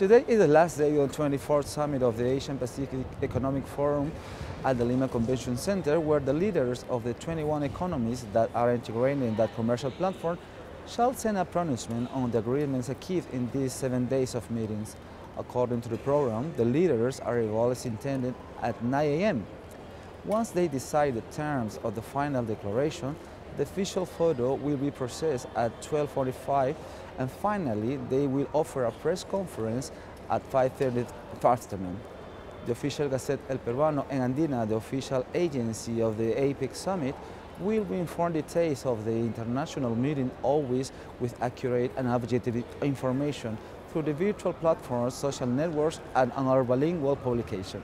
Today is the last day of the 24th summit of the Asian Pacific Economic Forum at the Lima Convention Center, where the leaders of the 21 economies that are integrated in that commercial platform shall send a pronouncement on the agreements achieved in these seven days of meetings. According to the program, the leaders' arrival is intended at 9 a.m. Once they decide the terms of the final declaration, the official photo will be processed at 12.45 and finally they will offer a press conference at 5.30 afternoon. The official Gazette El Peruano and Andina, the official agency of the APEC summit, will inform details of the international meeting always with accurate and objective information through the virtual platforms, social networks and our bilingual publication.